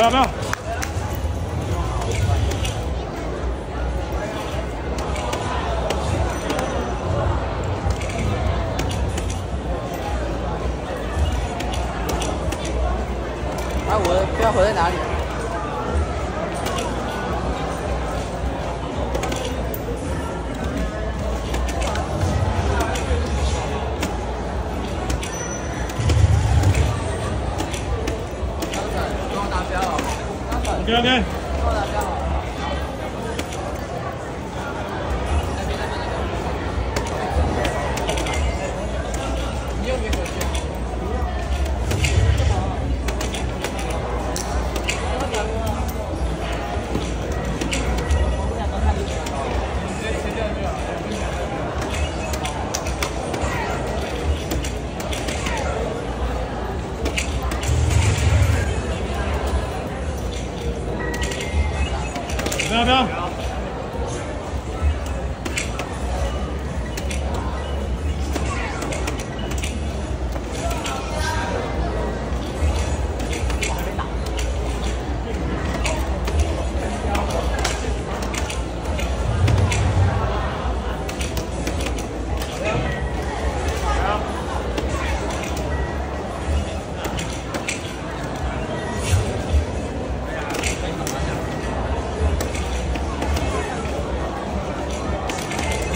没有没有。啊我的标回在哪里 OK OK。要不要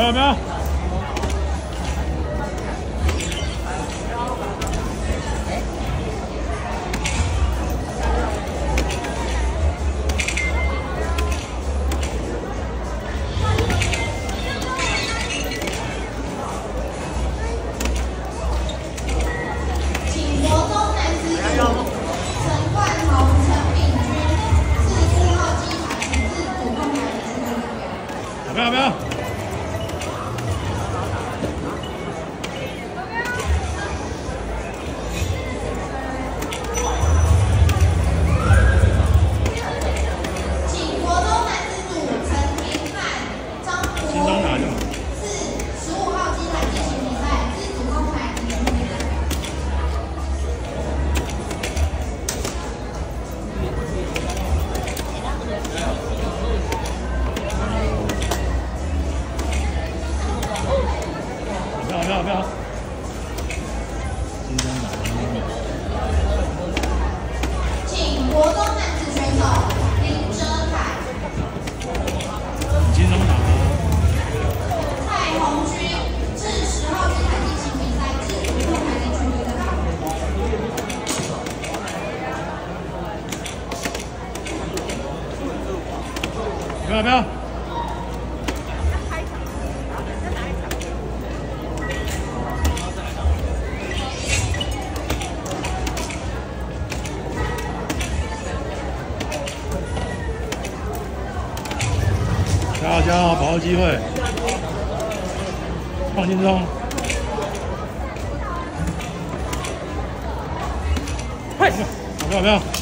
Vamos, 不要不要！加油加油，把握机会，放轻松。快！不要不要！